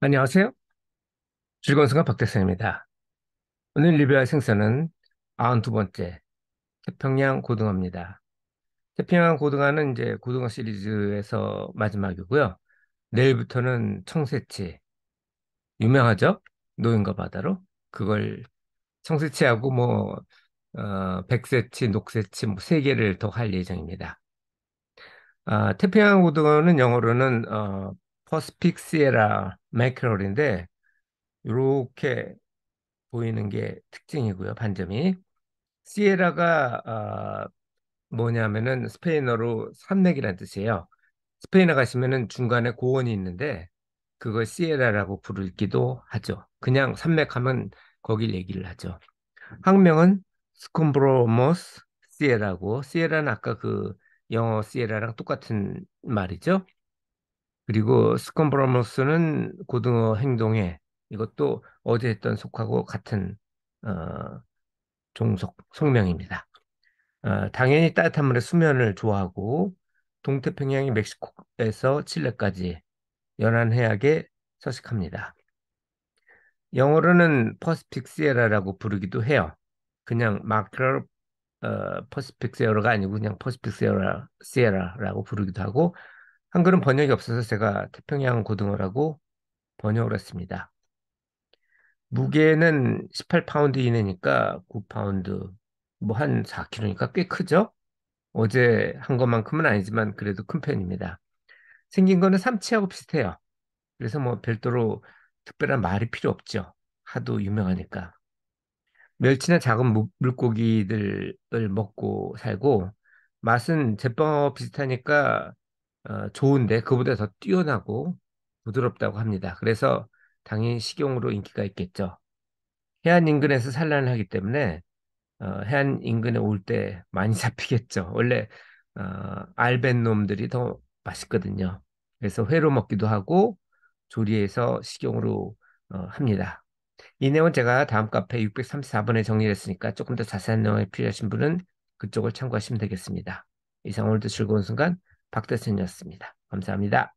안녕하세요. 즐거운 순간 박대성입니다. 오늘 리뷰할 생선은 92번째 태평양 고등어입니다. 태평양 고등어는 이제 고등어 시리즈에서 마지막이고요. 내일부터는 청새치, 유명하죠? 노인과 바다로. 그걸 청새치하고 뭐, 어, 백새치, 녹새치 뭐 세 개를 더 할 예정입니다. 아, 태평양 고등어는 영어로는 어, Pacific Sierra Mackerel인데 이렇게 보이는 게 특징이고요. 반점이. sierra가 어, 뭐냐면은 스페인어로 산맥이라는 뜻이에요. 스페인에 가시면은 중간에 고원이 있는데 그걸 sierra라고 부르기도 하죠. 그냥 산맥하면 거길 얘기를 하죠. 학명은 Scomberomorus sierra고 sierra는 아까 그 영어 Sierra랑 똑같은 말이죠. 그리고 Scomberomorus는 고등어 행동에 이것도 어제 했던 속하고 같은 어, 종속 속명입니다. 어, 당연히 따뜻한 물의 수면을 좋아하고 동태평양이 멕시코에서 칠레까지 연안 해역에 서식합니다. 영어로는 Pacific Sierra라고 부르기도 해요. 그냥 Mackerel 어, Pacific Sierra가 아니고 그냥 Pacific Sierra, Sierra라고 부르기도 하고 한글은 번역이 없어서 제가 태평양 고등어라고 번역을 했습니다. 무게는 18파운드 이내니까 9파운드, 뭐 한 4kg니까 꽤 크죠? 어제 한 것만큼은 아니지만 그래도 큰 편입니다. 생긴 거는 삼치하고 비슷해요. 그래서 뭐 별도로 특별한 말이 필요 없죠. 하도 유명하니까. 멸치나 작은 무- 물고기들을 먹고 살고 맛은 제빵어 비슷하니까 어, 좋은데 그보다 더 뛰어나고 부드럽다고 합니다. 그래서 당연히 식용으로 인기가 있겠죠. 해안 인근에서 산란을 하기 때문에 어, 해안 인근에 올 때 많이 잡히겠죠. 원래 어, 알벤 놈들이 더 맛있거든요. 그래서 회로 먹기도 하고 조리해서 식용으로 어, 합니다. 이 내용은 제가 다음 카페 634번에 정리했으니까 조금 더 자세한 내용이 필요하신 분은 그쪽을 참고하시면 되겠습니다. 이상 오늘도 즐거운 순간 박대선이었습니다. 감사합니다.